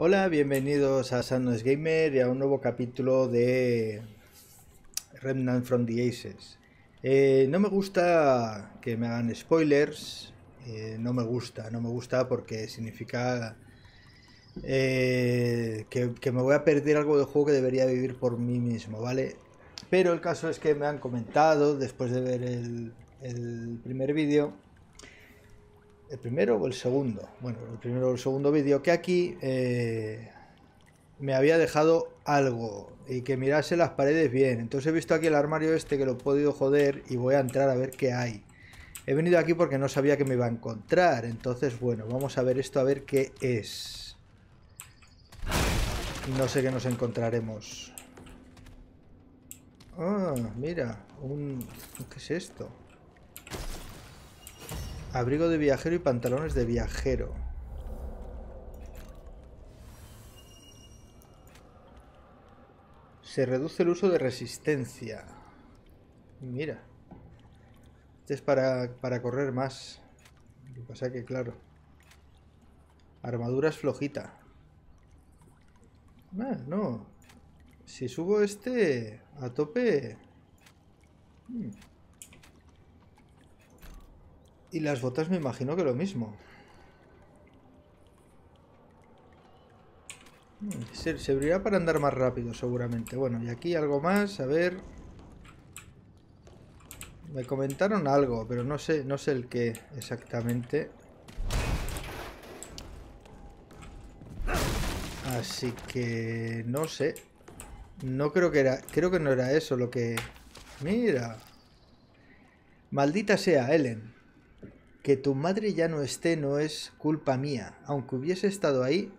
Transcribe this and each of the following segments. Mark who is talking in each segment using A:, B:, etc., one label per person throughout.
A: Hola, bienvenidos a Sandos Gamer y a un nuevo capítulo de Remnant from the Aces. Eh, no me gusta que me hagan spoilers, eh, no me gusta, no me gusta porque significa eh, que, que me voy a perder algo del juego que debería vivir por mí mismo, ¿vale? Pero el caso es que me han comentado después de ver el, el primer vídeo el primero o el segundo, bueno, el primero o el segundo vídeo, que aquí eh, me había dejado algo y que mirase las paredes bien. Entonces he visto aquí el armario este que lo he podido joder y voy a entrar a ver qué hay. He venido aquí porque no sabía que me iba a encontrar. Entonces, bueno, vamos a ver esto a ver qué es. No sé qué nos encontraremos. Ah, mira, un... ¿Qué es esto? Abrigo de viajero y pantalones de viajero. Se reduce el uso de resistencia. Mira. Este es para, para correr más. Lo que pasa que, claro. Armadura es flojita. Ah, no. Si subo este a tope... Hmm. Y las botas me imagino que lo mismo. Se Serviría para andar más rápido seguramente. Bueno, y aquí algo más, a ver... Me comentaron algo, pero no sé, no sé el qué exactamente. Así que no sé. No creo que era, creo que no era eso lo que. Mira. Maldita sea, Ellen. Que tu madre ya no esté no es culpa mía. Aunque hubiese estado ahí,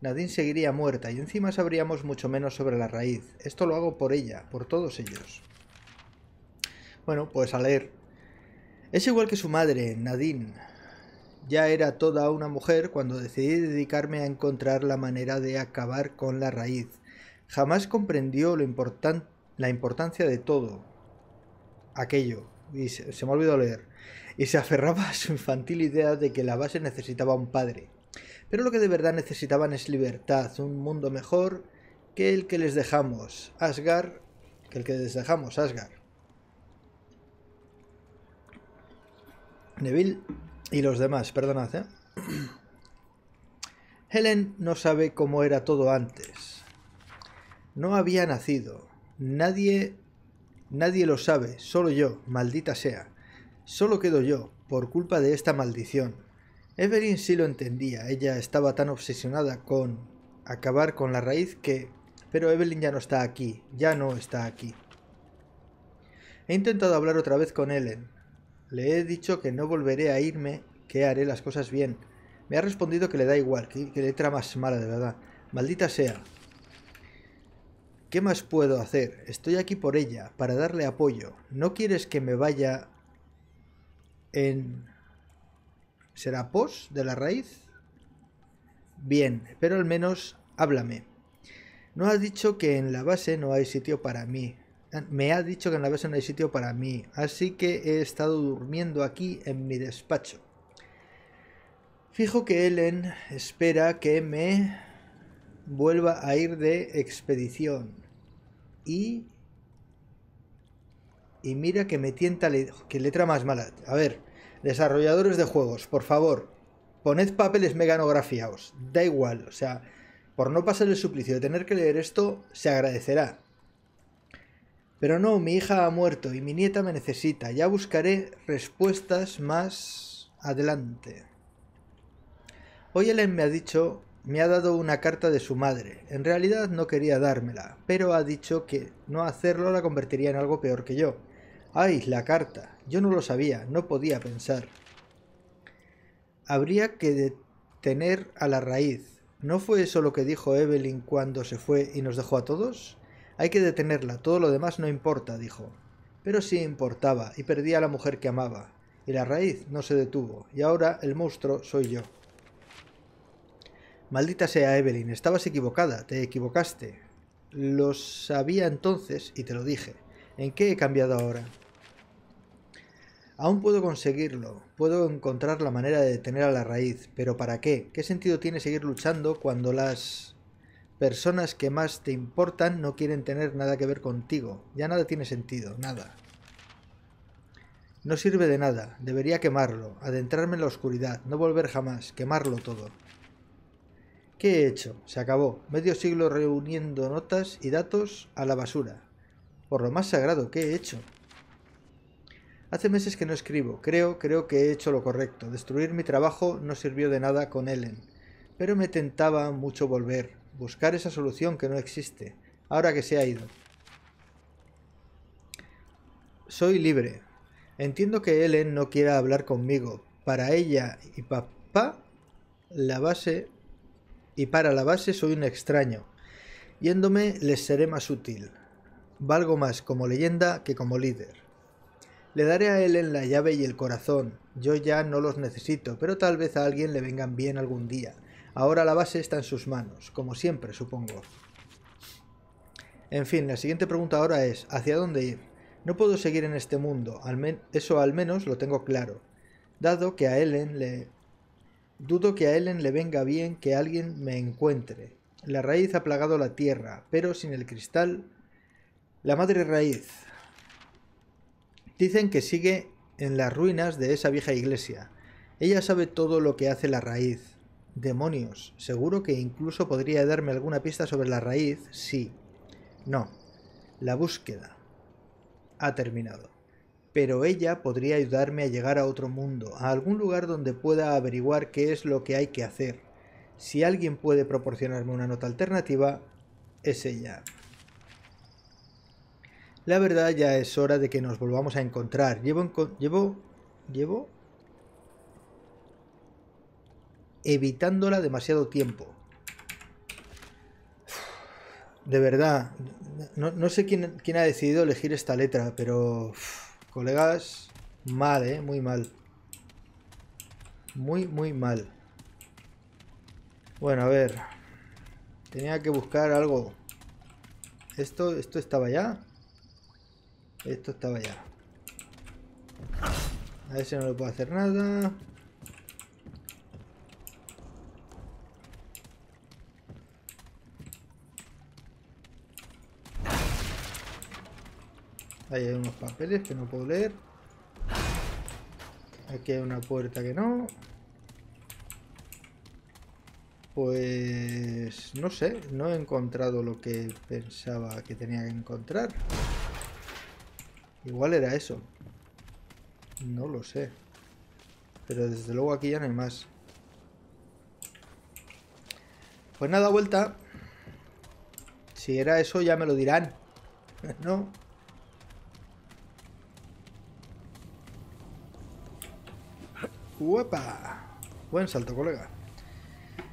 A: Nadine seguiría muerta y encima sabríamos mucho menos sobre la raíz. Esto lo hago por ella, por todos ellos. Bueno, pues a leer. Es igual que su madre, Nadine. Ya era toda una mujer cuando decidí dedicarme a encontrar la manera de acabar con la raíz. Jamás comprendió lo la importancia de todo aquello. Y se, se me olvidó leer y se aferraba a su infantil idea de que la base necesitaba un padre. Pero lo que de verdad necesitaban es libertad, un mundo mejor que el que les dejamos, Asgard, que el que les dejamos, Asgard. Neville y los demás, perdonad, ¿eh? Helen no sabe cómo era todo antes. No había nacido. Nadie nadie lo sabe, solo yo, maldita sea. Solo quedo yo, por culpa de esta maldición. Evelyn sí lo entendía, ella estaba tan obsesionada con acabar con la raíz que... Pero Evelyn ya no está aquí, ya no está aquí. He intentado hablar otra vez con Ellen. Le he dicho que no volveré a irme, que haré las cosas bien. Me ha respondido que le da igual, que, que letra más mala de verdad. Maldita sea. ¿Qué más puedo hacer? Estoy aquí por ella, para darle apoyo. ¿No quieres que me vaya en... ¿Será pos de la raíz? Bien, pero al menos háblame. No ha dicho que en la base no hay sitio para mí. Me ha dicho que en la base no hay sitio para mí, así que he estado durmiendo aquí en mi despacho. Fijo que Ellen espera que me vuelva a ir de expedición. Y y mira que me tienta que letra más mala. A ver, desarrolladores de juegos, por favor, poned papeles meganografiados. Da igual, o sea, por no pasar el suplicio de tener que leer esto, se agradecerá. Pero no, mi hija ha muerto y mi nieta me necesita. Ya buscaré respuestas más adelante. Hoy Ellen me ha dicho, me ha dado una carta de su madre. En realidad no quería dármela, pero ha dicho que no hacerlo la convertiría en algo peor que yo. ¡Ay, la carta! Yo no lo sabía, no podía pensar. Habría que detener a la raíz. ¿No fue eso lo que dijo Evelyn cuando se fue y nos dejó a todos? Hay que detenerla, todo lo demás no importa, dijo. Pero sí importaba, y perdí a la mujer que amaba. Y la raíz no se detuvo, y ahora el monstruo soy yo. Maldita sea Evelyn, estabas equivocada, te equivocaste. Lo sabía entonces y te lo dije. ¿En qué he cambiado ahora? Aún puedo conseguirlo, puedo encontrar la manera de detener a la raíz, pero ¿para qué? ¿Qué sentido tiene seguir luchando cuando las personas que más te importan no quieren tener nada que ver contigo? Ya nada tiene sentido, nada. No sirve de nada, debería quemarlo, adentrarme en la oscuridad, no volver jamás, quemarlo todo. ¿Qué he hecho? Se acabó. Medio siglo reuniendo notas y datos a la basura. Por lo más sagrado, ¿qué he hecho? Hace meses que no escribo. Creo, creo que he hecho lo correcto. Destruir mi trabajo no sirvió de nada con Ellen. Pero me tentaba mucho volver, buscar esa solución que no existe, ahora que se ha ido. Soy libre. Entiendo que Ellen no quiera hablar conmigo. Para ella y papá, la base... Y para la base soy un extraño. Yéndome les seré más útil. Valgo más como leyenda que como líder. Le daré a él en la llave y el corazón. Yo ya no los necesito, pero tal vez a alguien le vengan bien algún día. Ahora la base está en sus manos, como siempre, supongo. En fin, la siguiente pregunta ahora es, ¿hacia dónde ir? No puedo seguir en este mundo, eso al menos lo tengo claro. Dado que a Ellen le... Dudo que a Ellen le venga bien que alguien me encuentre. La raíz ha plagado la tierra, pero sin el cristal... La madre raíz, Dicen que sigue en las ruinas de esa vieja iglesia. Ella sabe todo lo que hace la raíz. Demonios, seguro que incluso podría darme alguna pista sobre la raíz, sí. No, la búsqueda ha terminado. Pero ella podría ayudarme a llegar a otro mundo, a algún lugar donde pueda averiguar qué es lo que hay que hacer. Si alguien puede proporcionarme una nota alternativa, es ella. La verdad ya es hora de que nos volvamos a encontrar. Llevo... llevo... llevo... evitándola demasiado tiempo. De verdad, no, sé quién, quién, ha decidido elegir esta letra, pero... colegas, mal, ¿eh? Muy mal. Muy, muy mal. Bueno, a ver. Tenía que buscar algo. Esto, esto estaba ya. Esto estaba ya. A ese no le puedo hacer nada. Ahí hay unos papeles que no puedo leer. Aquí hay una puerta que no. Pues no sé, no he encontrado lo que pensaba que tenía que encontrar. Igual era eso. No lo sé. Pero desde luego aquí ya no hay más. Pues nada, vuelta. Si era eso ya me lo dirán. ¿No? ¡Uepa! Buen salto, colega.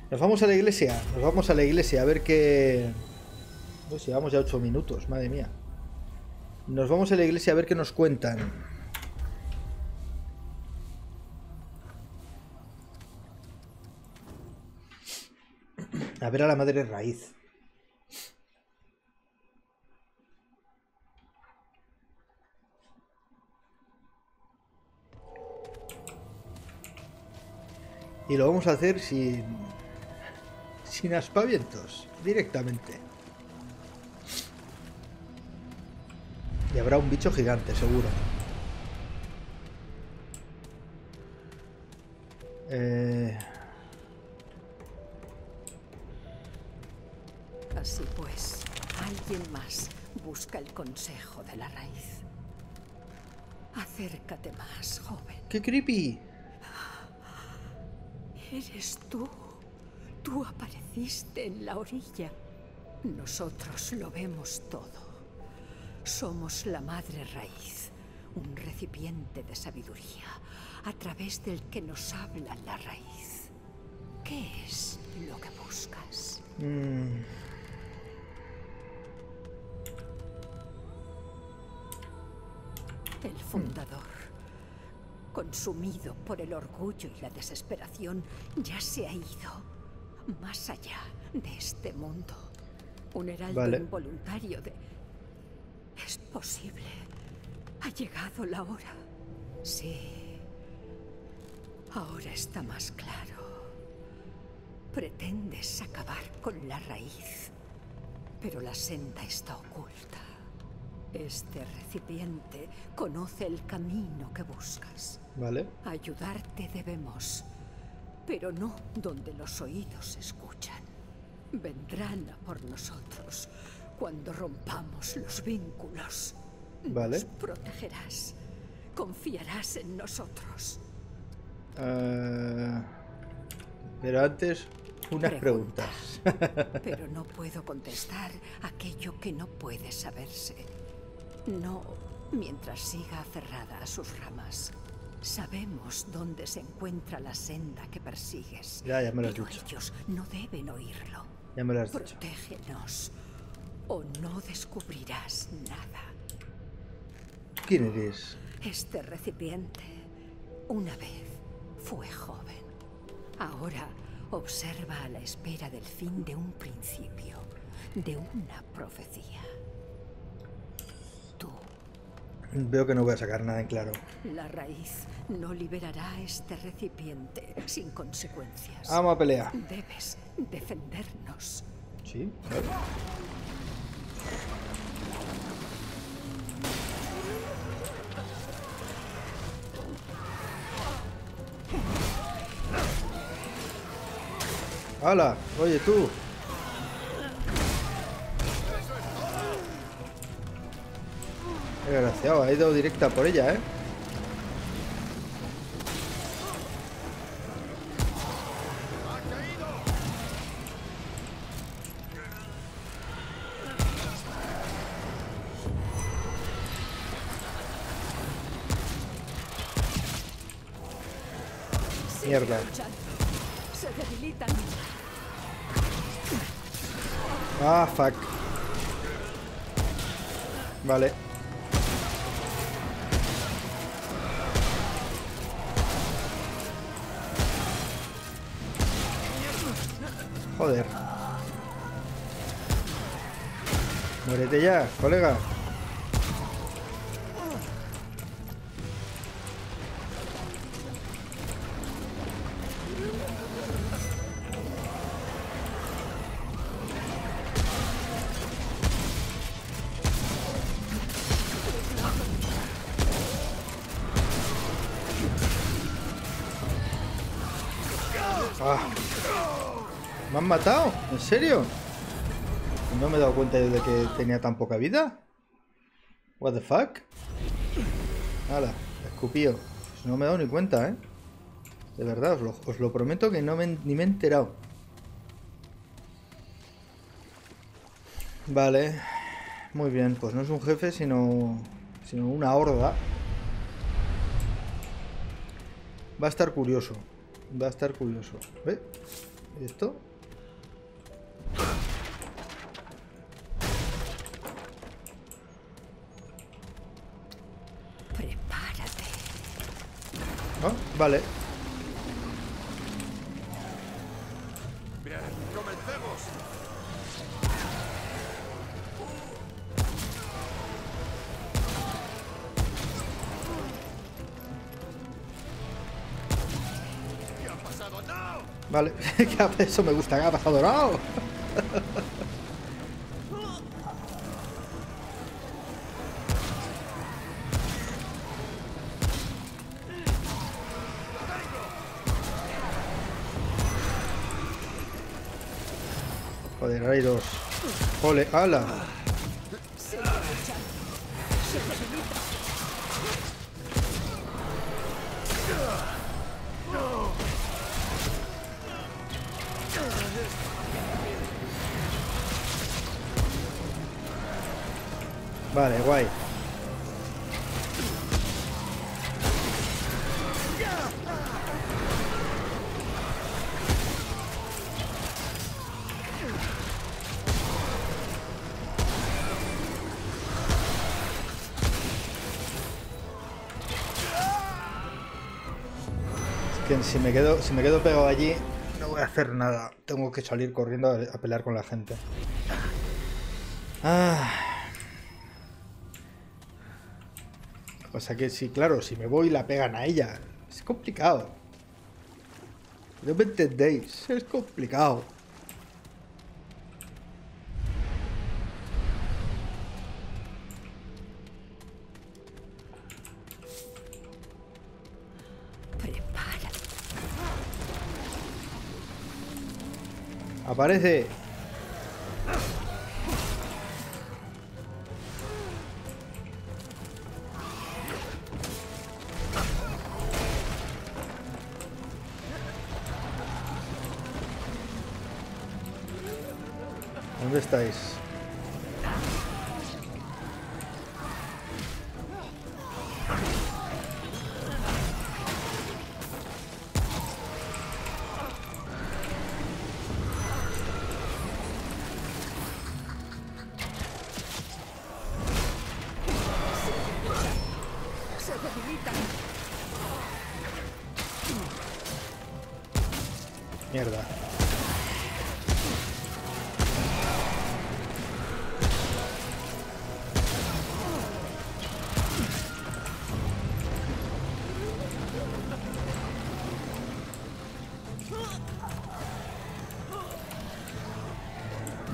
A: Nos vamos a la iglesia. Nos vamos a la iglesia a ver qué... Pues llevamos ya ocho minutos, madre mía. Nos vamos a la iglesia a ver qué nos cuentan. A ver a la madre raíz. Y lo vamos a hacer sin... Sin aspavientos, directamente. Y habrá un bicho gigante, seguro. Eh...
B: Así pues, alguien más busca el consejo de la raíz. Acércate más, joven.
A: ¡Qué creepy!
B: Eres tú. Tú apareciste en la orilla. Nosotros lo vemos todo. Somos la madre raíz, un recipiente de sabiduría a través del que nos habla la raíz. ¿Qué es lo que buscas? Mm. El fundador, consumido por el orgullo y la desesperación, ya se ha ido más allá de este mundo. Un heraldo involuntario de posible. Ha llegado la hora. Sí. Ahora está más claro. Pretendes acabar con la raíz, pero la senda está oculta. Este recipiente conoce el camino que buscas.
A: Vale.
B: Ayudarte debemos, pero no donde los oídos escuchan. Vendrán a por nosotros cuando rompamos los vínculos.
A: Vale.
B: Nos protegerás. Confiarás en nosotros.
A: Eh, pero antes, unas
B: Pregunta.
A: preguntas.
B: Pero no puedo contestar aquello que no puede saberse. No mientras siga aferrada a sus ramas. Sabemos dónde se encuentra la senda que persigues.
A: Ya, ya me lo has dicho.
B: ellos no deben oírlo.
A: Ya me lo has dicho.
B: O no descubrirás nada.
A: ¿Quién eres?
B: Este recipiente una vez fue joven. Ahora observa a la espera del fin de un principio, de una profecía. Tú,
A: Veo que no voy a sacar nada en claro.
B: la raíz, no liberará este recipiente sin consecuencias.
A: Vamos a pelear.
B: Debes defendernos.
A: Sí. ¡Hala! Oye tú. Desgraciado, ha ido directa por ella, ¿eh? Mierda. Ah, fuck. Vale. Joder. Muérete ya, colega. Ah. ¿Me han matado? ¿En serio? No me he dado cuenta yo de que tenía tan poca vida. What the fuck? Hala, escupío. Pues no me he dado ni cuenta, ¿eh? De verdad, os lo, os lo prometo que no ni me he enterado. Vale. Muy bien, pues no es un jefe, sino, sino una horda. Va a estar curioso. Va a estar curioso. ¿Ve? ¿Esto?
B: Prepárate.
A: Ah, vale. Vale. ¿Qué ha- Eso me gusta. ¿Qué ha pasado? ¡No! Joder, ahora hay dos. Ole, ala. Vale, guay. Si me quedo, si me quedo pegado allí, no voy a hacer nada. Tengo que salir corriendo a, a pelear con la gente. Ah. Pasa que sí, claro, si me voy la pegan a ella. Es complicado. No me entendéis, es complicado.
B: Prepárate.
A: Aparece. Estáis?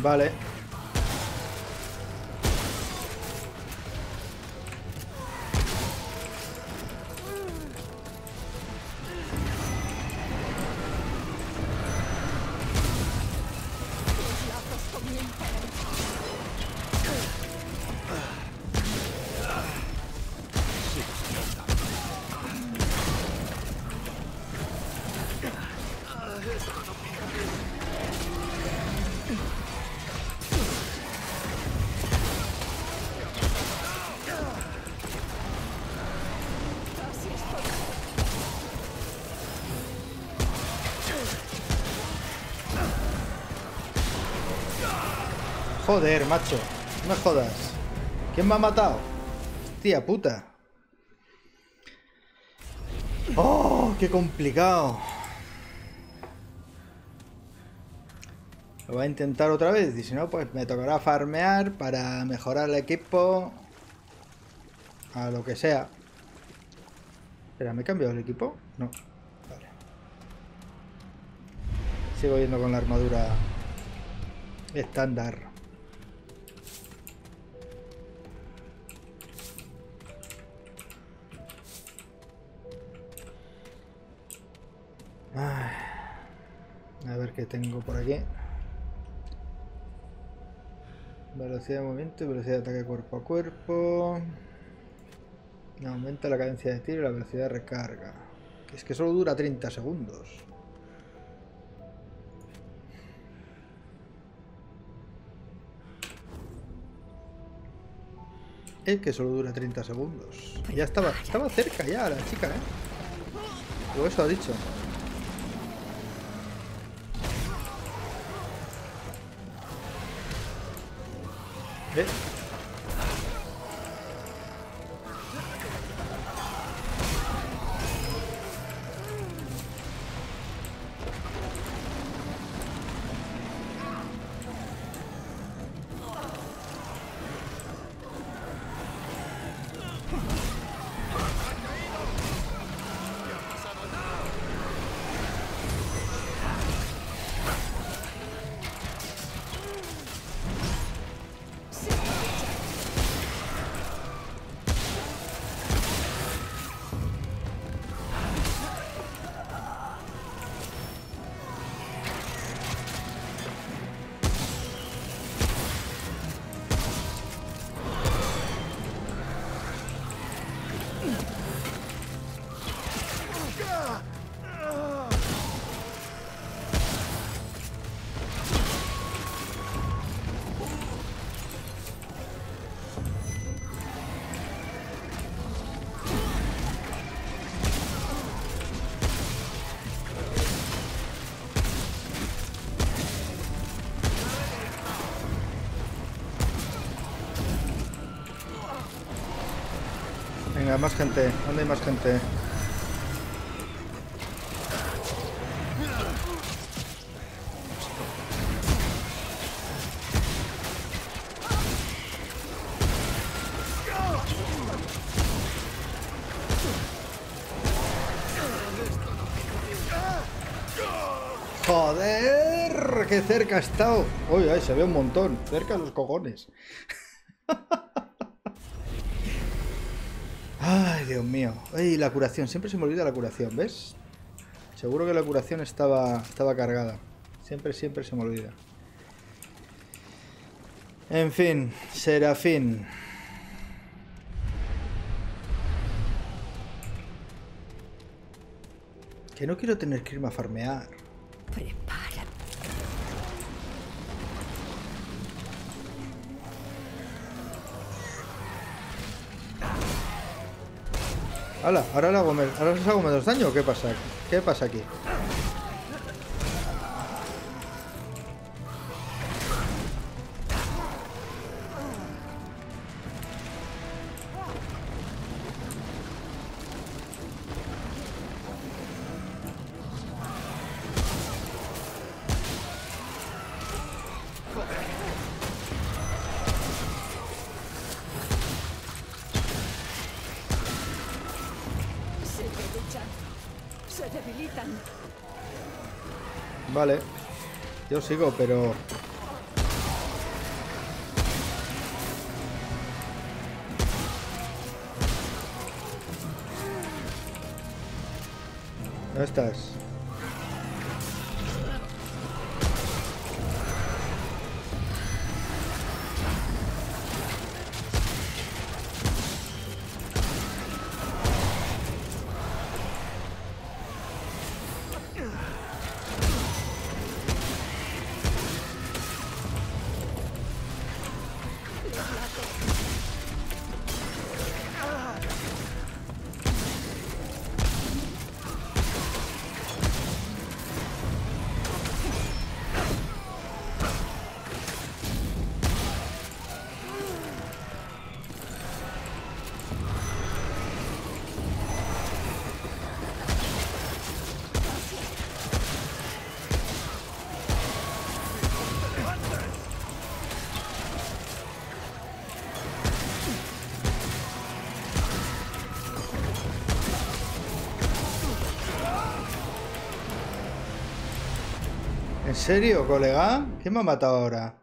A: Vale. Joder, macho. No me jodas. ¿Quién me ha matado? Tía puta. ¡Oh! ¡Qué complicado! Lo voy a intentar otra vez. Y si no, pues me tocará farmear para mejorar el equipo. A lo que sea. Espera, ¿me he cambiado el equipo? No. Vale. Sigo yendo con la armadura estándar. A ver qué tengo por aquí. Velocidad de movimiento y velocidad de ataque cuerpo a cuerpo. Aumenta la cadencia de tiro y la velocidad de recarga. Es que solo dura 30 segundos. Es que solo dura 30 segundos. Ya estaba, estaba cerca ya la chica, ¿eh? O eso ha dicho. ¿Eh? Más gente. ¿Dónde hay más gente? ¡Joder! ¡Qué cerca ha estado! Uy, ay, se ve un montón. Cerca los cojones. Dios mío. Ay, la curación. Siempre se me olvida la curación, ¿ves? Seguro que la curación estaba, estaba cargada. Siempre, siempre se me olvida. En fin, Serafín. Que no quiero tener que irme a farmear. Hala, ahora, le hago, ahora les hago menos daño. ¿Qué pasa? ¿Qué pasa aquí? Yo sigo, pero... ¿Dónde estás? Serio, colega? ¿Quién me ha matado ahora?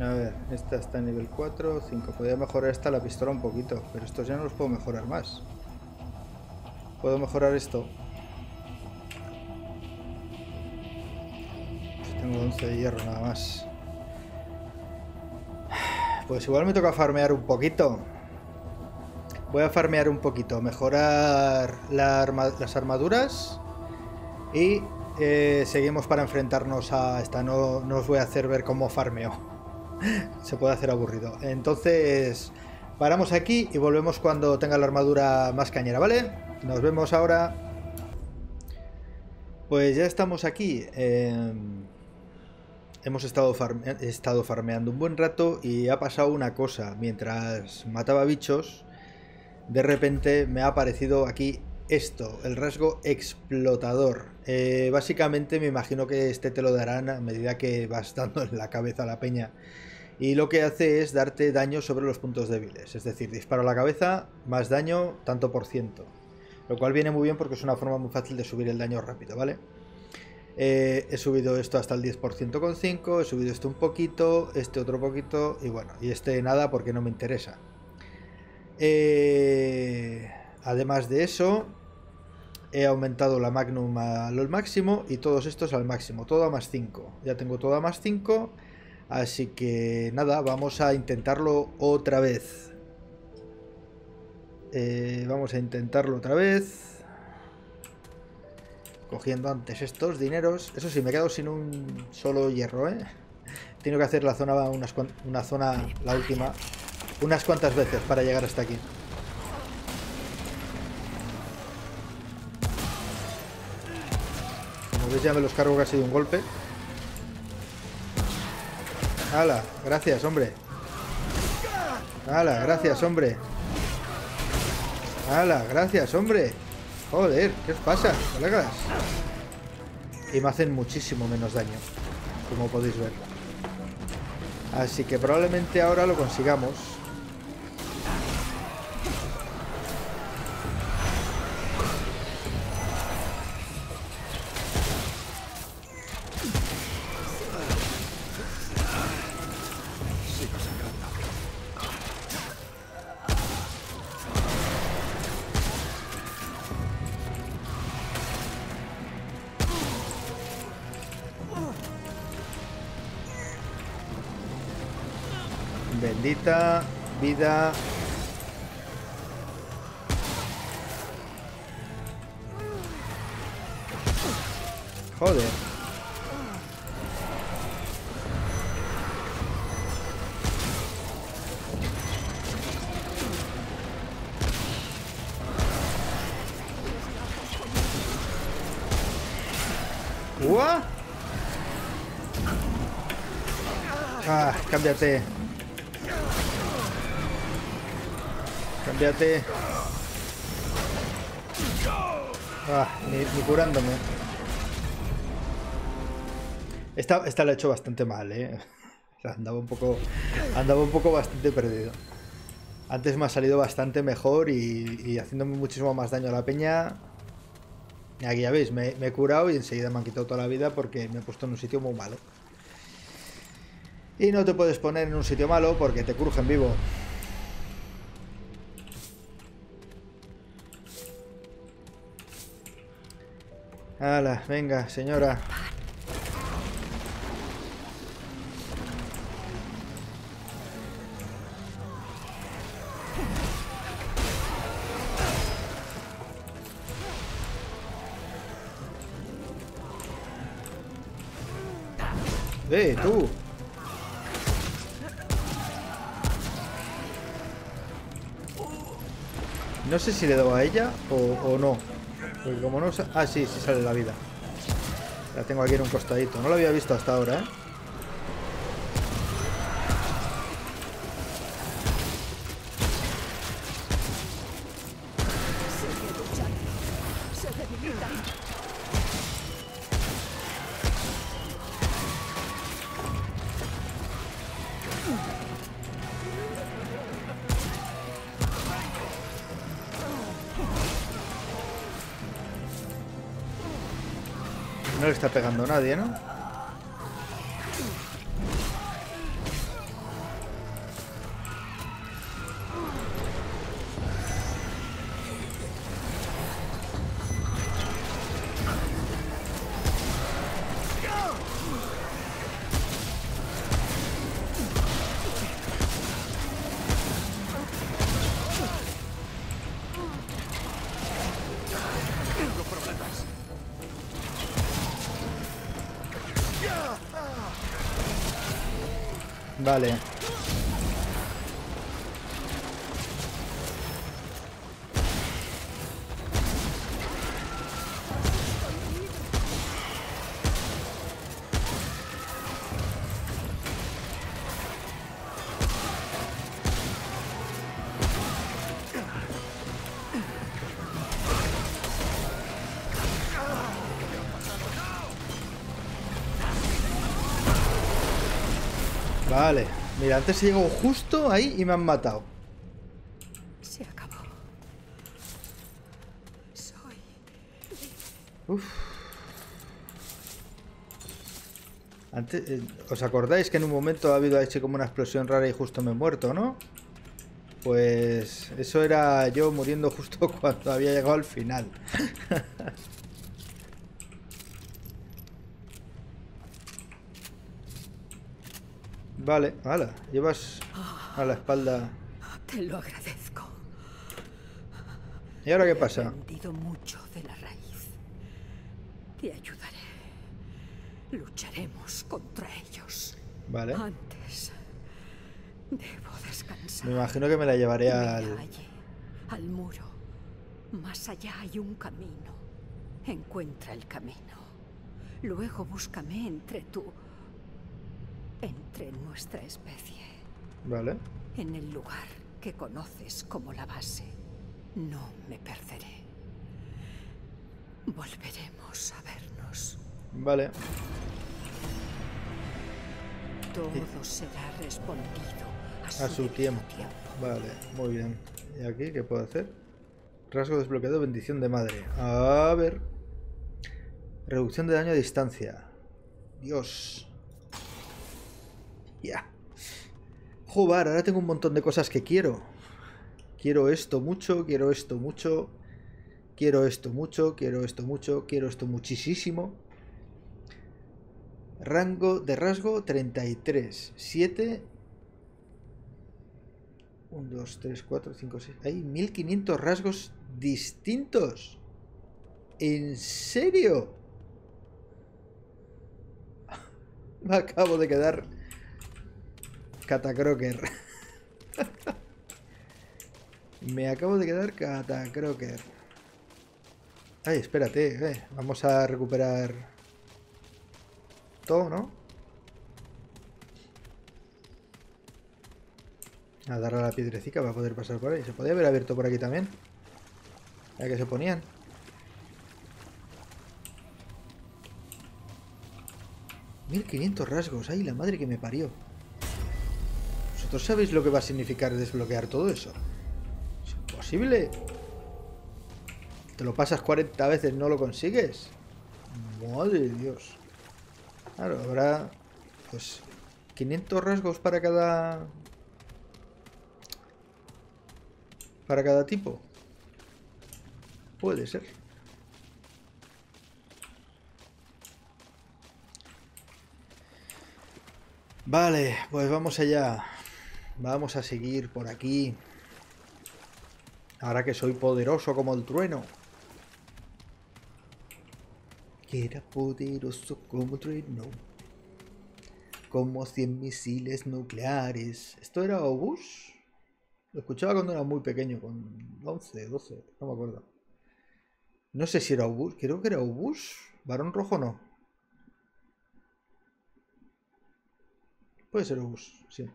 A: A ver, esta está en nivel 4, 5. Podría mejorar esta la pistola un poquito, pero estos ya no los puedo mejorar más. Puedo mejorar esto. Pues tengo 11 de hierro nada más. Pues igual me toca farmear un poquito. Voy a farmear un poquito, mejorar las armaduras y eh, seguimos para enfrentarnos a esta. No, os voy a hacer ver cómo farmeo. Se puede hacer aburrido. Entonces, paramos aquí y volvemos cuando tenga la armadura más cañera, ¿vale? Nos vemos ahora. Pues ya estamos aquí. em, hemos estado farmeando un buen rato y ha pasado una cosa. Mientras mataba bichos, de repente me ha aparecido aquí esto, el rasgo explotador. Eh, básicamente me imagino que este te lo darán a medida que vas dando en la cabeza a la peña. Y lo que hace es darte daño sobre los puntos débiles. Es decir, disparo a la cabeza, más daño, tanto por ciento. Lo cual viene muy bien porque es una forma muy fácil de subir el daño rápido, ¿vale? Eh, he subido esto hasta el 10% con 5, he subido esto un poquito, este otro poquito, y bueno, y este nada porque no me interesa. Eh, además de eso, he aumentado la Magnum al máximo y todos estos al máximo, todo a más 5. Ya tengo todo a más 5, así que nada, vamos a intentarlo otra vez. Eh, vamos a intentarlo otra vez. Cogiendo antes estos dineros. Eso sí, me he quedado sin un solo hierro, ¿eh? Tengo que hacer la zona, una zona, la última, unas cuantas veces para llegar hasta aquí. Veis ya me los cargo casi de un golpe. ¡Hala! Gracias, hombre. ¡Hala! Gracias, hombre. ¡Hala! Gracias, hombre. Joder, ¿qué os pasa, colegas? Y me hacen muchísimo menos daño, como podéis ver. Así que probablemente ahora lo consigamos. Bendita vida. Joder. ¿What? Ah, cámbiate. Cámbiate. Ah, ni, ni curándome. Esta, esta la he hecho bastante mal, eh. Andaba un poco. Andaba un poco bastante perdido. Antes me ha salido bastante mejor y, haciéndome muchísimo más daño a la peña. Aquí ya veis, me, me he curado y enseguida me han quitado toda la vida porque me he puesto en un sitio muy malo. Y no te puedes poner en un sitio malo porque te crujen vivo. Hala, venga, señora. ¡Eh, tú! No sé si le dado a ella o, o no. Porque como no... Ah, sí, sí sale la vida. La tengo aquí en un costadito. No lo había visto hasta ahora, ¿eh? Nadie, ¿no? Vale. Antes llegó justo ahí y me han matado.
B: Se acabó. Soy
A: Antes, eh, ¿Os acordáis que en un momento ha habido hecho como una explosión rara y justo me he muerto, no? Pues eso era yo muriendo justo cuando había llegado al final. Vale, hala, llevas a la espalda.
B: Te lo agradezco.
A: ¿Y ahora qué
B: He
A: pasa?
B: aprendido mucho de la raíz. Te ayudaré. Lucharemos contra ellos.
A: Vale.
B: Antes debo descansar.
A: Me imagino que me la llevaré al...
B: al muro. Más allá hay un camino. Encuentra el camino. Luego búscame entre tú. Entre nuestra especie.
A: Vale.
B: En el lugar que conoces como la base. No me perderé. Volveremos a vernos.
A: Vale.
B: Todo será respondido a su,
A: A su tiempo.
B: tiempo.
A: Vale, muy bien. ¿Y aquí qué puedo hacer? Rasgo desbloqueado, bendición de madre. A ver. Reducción de daño a distancia. Dios. Ya. Joder, ahora tengo un montón de cosas que quiero. Quiero esto mucho, quiero esto mucho. Quiero esto mucho, quiero esto mucho, quiero esto muchísimo. Rango de rasgo 33. 7 1, 2, 3, 4, 5, 6. Hay 1500 rasgos distintos. ¿En serio? Me acabo de quedar catacroker. Me acabo de quedar catacroker. Ay, espérate, eh. vamos a recuperar todo, ¿no? A darle a la piedrecica para poder pasar por ahí. Se podía haber abierto por aquí también. Ya que se ponían. ¡1500 rasgos! ¡Ay, la madre que me parió! ¿Vosotros sabéis lo que va a significar desbloquear todo eso? ¿Es imposible? ¿Te lo pasas 40 veces no lo consigues? Madre de Dios. Claro, habrá... Pues... 500 rasgos para cada... Para cada tipo. Puede ser. Vale, pues vamos allá. Vamos a seguir por aquí. Ahora que soy poderoso como el trueno. Que era poderoso como el trueno. Como 100 misiles nucleares. ¿Esto era Obus? Lo escuchaba cuando era muy pequeño, con 11, 12, no me acuerdo. No sé si era Obus, creo que era Obus. Varón rojo no. Puede ser Obus, sí.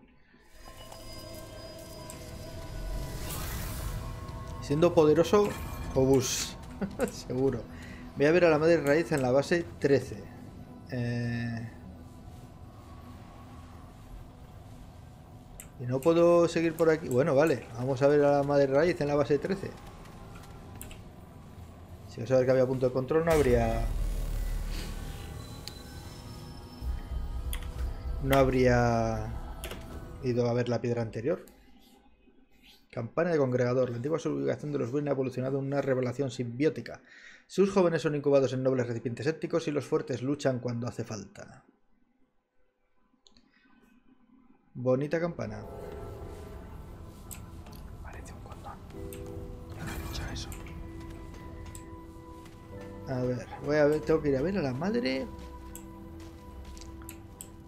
A: Siendo poderoso, Obus. Seguro. Voy a ver a la madre raíz en la base 13. Eh... Y no puedo seguir por aquí. Bueno, vale. Vamos a ver a la madre raíz en la base 13. Si a ver que había punto de control, no habría... No habría ido a ver la piedra anterior. Campana de congregador. La antigua subyugación de los Wyrn ha evolucionado en una revelación simbiótica. Sus jóvenes son incubados en nobles recipientes sépticos y los fuertes luchan cuando hace falta. Bonita campana.
C: Parece un condón. Ya eso.
A: A ver, voy a ver, tengo que ir a ver a la madre.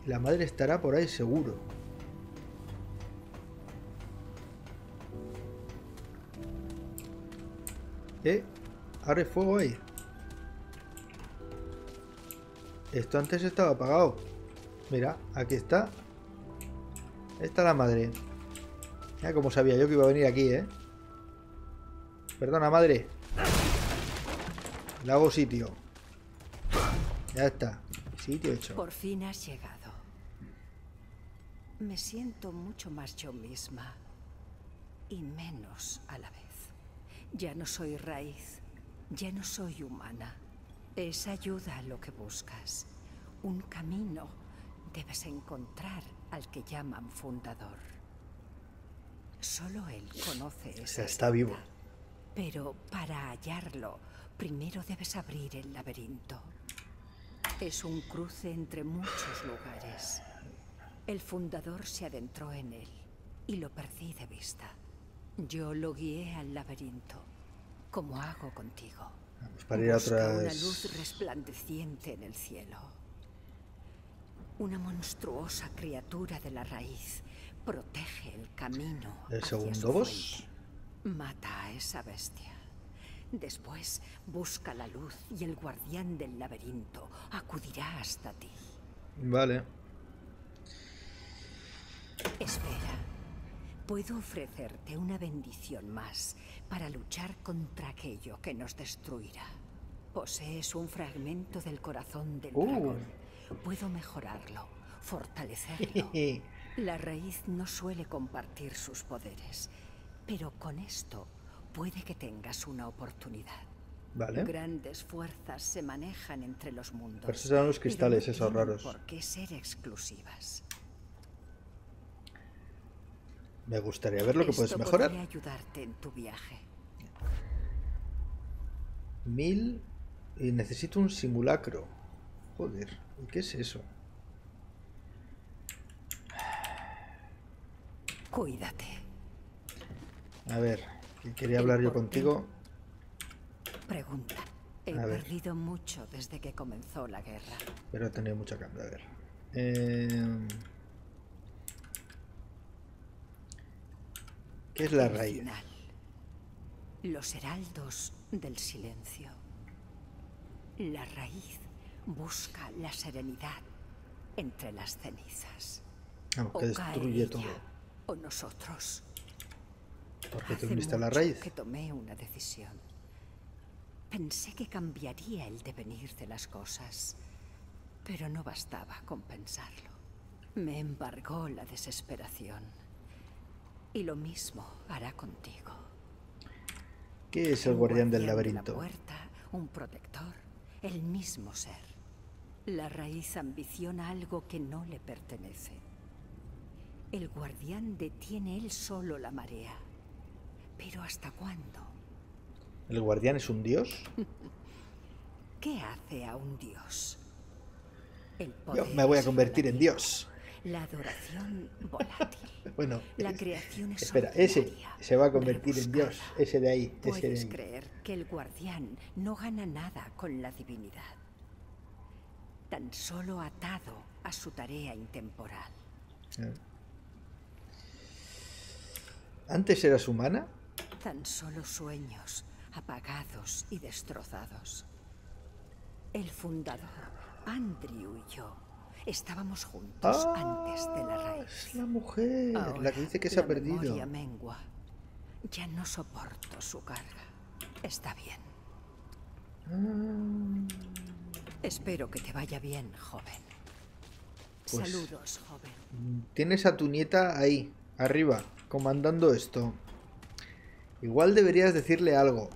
A: La madre estará por ahí seguro. Eh, abre fuego ahí. Esto antes estaba apagado. Mira, aquí está. Esta la madre. Ya como sabía yo que iba a venir aquí, ¿eh? Perdona, madre. Le hago sitio. Ya está. Sitio hecho.
B: Por fin has llegado. Me siento mucho más yo misma. Y menos a la vez. Ya no soy raíz. Ya no soy humana. Es ayuda lo que buscas. Un camino debes encontrar al que llaman fundador. Solo él conoce esa
A: sea, está vivo.
B: Pero para hallarlo, primero debes abrir el laberinto. Es un cruce entre muchos lugares. El fundador se adentró en él y lo perdí de vista. Yo lo guié al laberinto, como hago contigo.
A: Vamos para ir a
B: Busca una luz resplandeciente en el cielo. Una monstruosa criatura de la raíz protege el camino.
A: ¿El segundo boss?
B: Mata a esa bestia. Después busca la luz y el guardián del laberinto acudirá hasta ti.
A: Vale.
B: Espera. Puedo ofrecerte una bendición más para luchar contra aquello que nos destruirá. Posees un fragmento del corazón del
A: Uh.
B: dragón. Puedo mejorarlo, fortalecerlo. La raíz no suele compartir sus poderes, pero con esto puede que tengas una oportunidad.
A: Vale.
B: Grandes fuerzas se manejan entre los mundos.
A: Pero esos eran los cristales, esos raros.
B: ¿Por qué ser exclusivas?
A: Me gustaría ver lo que puedes mejorar.
B: ayudarte en tu viaje.
A: Mil. Y necesito un simulacro. Joder, ¿y qué es eso?
B: Cuídate.
A: A ver, que quería hablar yo contigo.
B: Pregunta. He perdido mucho desde que comenzó la guerra.
A: Pero he tenido mucha cambio, a ver. Eh, ¿Qué es la raíz?
B: final. Los heraldos del silencio. La raíz busca la serenidad entre las cenizas.
A: Vamos,
B: O
A: que
B: cae
A: destruye
B: ella,
A: todo.
B: O nosotros.
A: ¿Por qué te uniste a la raíz?
B: que tomé una decisión. Pensé que cambiaría el devenir de las cosas, pero no bastaba con pensarlo. Me embargó la desesperación. Y lo mismo hará contigo.
A: ¿Qué es el guardián del
B: de la
A: laberinto?
B: puerta, un protector, el mismo ser. La raíz ambiciona algo que no le pertenece. El guardián detiene él solo la marea. Pero ¿hasta cuándo?
A: ¿El guardián es un dios?
B: ¿Qué hace a un dios? El
A: Yo me voy a convertir en dios.
B: La adoración volátil.
A: Bueno,
B: La creación es
A: espera, ese se va a convertir en dios. Ese de ahí, ese de
B: Puedes
A: ahí.
B: creer que el guardián no gana nada con la divinidad. Tan solo atado a su tarea intemporal.
A: Eh. ¿Antes eras humana?
B: Tan solo sueños apagados y destrozados. El fundador, Andrew y yo, estábamos juntos antes de la
A: Ah,
B: raíz.
A: es la mujer, la
B: Ahora,
A: que dice que se
B: la
A: ha perdido.
B: mengua. Ya no soporto su carga. Está bien.
A: Ah,
B: Espero que te vaya bien, joven.
A: Pues-
B: Saludos, joven.
A: Tienes a tu nieta ahí, arriba, comandando esto. Igual deberías decirle algo.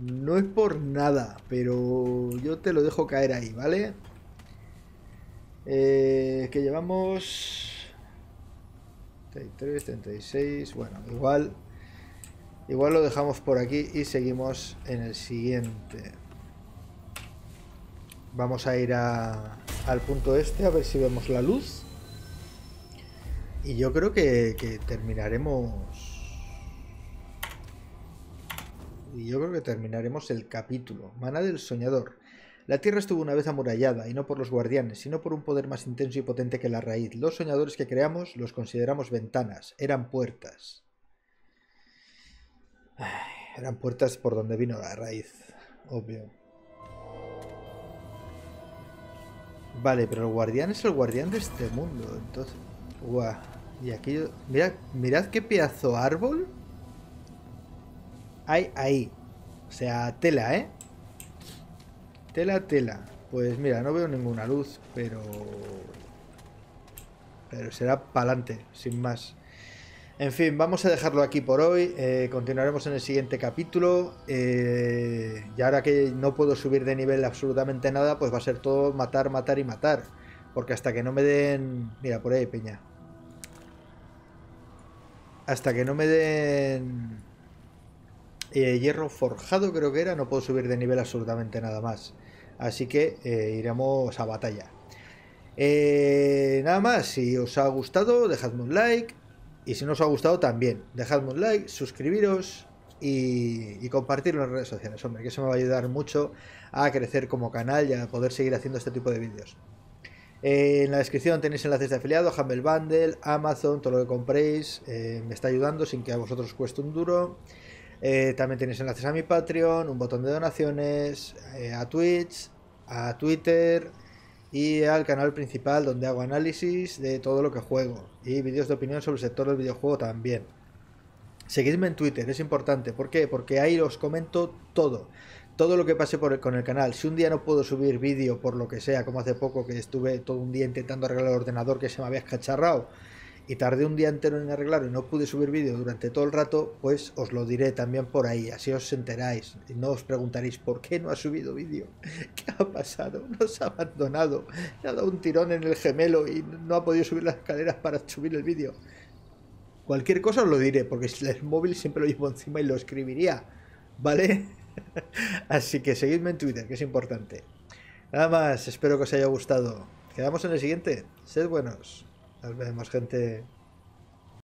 A: No es por nada, pero yo te lo dejo caer ahí, ¿vale? Eh, que llevamos 33, 36, bueno, igual igual lo dejamos por aquí y seguimos en el siguiente. Vamos a ir al punto este a ver si vemos la luz. Y yo creo que, que terminaremos. Y yo creo que terminaremos el capítulo. Mana del soñador. La tierra estuvo una vez amurallada, y no por los guardianes, sino por un poder más intenso y potente que la raíz. Los soñadores que creamos los consideramos ventanas, eran puertas. Ay, eran puertas por donde vino la raíz, obvio. Vale, pero el guardián es el guardián de este mundo, entonces... Guau. Y aquí... Mirad, mirad qué pedazo árbol hay ahí. O sea, tela, ¿eh? Tela, tela. Pues mira, no veo ninguna luz, pero... Pero será pa'lante, sin más. En fin, vamos a dejarlo aquí por hoy. eh, continuaremos en el siguiente capítulo. eh, y ahora que no puedo subir de nivel absolutamente nada, pues va a ser todo matar, matar y matar. Porque hasta que no me den... Mira, por ahí, peña. Hasta que no me den... eh, hierro forjado creo que era, no puedo subir de nivel absolutamente nada más. Así que eh, iremos a batalla. Eh, nada más, si os ha gustado, dejadme un like. Y si no os ha gustado, también. Dejadme un like, suscribiros y, y compartirlo en redes sociales. Hombre, que eso me va a ayudar mucho a crecer como canal y a poder seguir haciendo este tipo de vídeos. Eh, en la descripción tenéis enlaces de afiliado, Humble Bundle, Amazon, todo lo que compréis. me está ayudando sin que a vosotros os cueste un duro. Eh, también tenéis enlaces a mi Patreon, un botón de donaciones, eh, a Twitch, a Twitter y al canal principal donde hago análisis de todo lo que juego y vídeos de opinión sobre el sector del videojuego también. Seguidme en Twitter, es importante. ¿Por qué? Porque ahí os comento todo. Todo lo que pase con el canal. Si un día no puedo subir vídeo por lo que sea, como hace poco que estuve todo un día intentando arreglar el ordenador que se me había escacharrado y tardé un día entero en arreglarlo y no pude subir vídeo durante todo el rato, pues os lo diré también por ahí, así os enteráis y no os preguntaréis por qué no ha subido vídeo, qué ha pasado, nos ha abandonado, le ha dado un tirón en el gemelo y no ha podido subir las escaleras para subir el vídeo. Cualquier cosa os lo diré, porque el móvil siempre lo llevo encima y lo escribiría, ¿vale? Así que seguidme en Twitter, que es importante. Nada más, espero que os haya gustado. Quedamos en el siguiente. Sed buenos. Nos vemos, gente.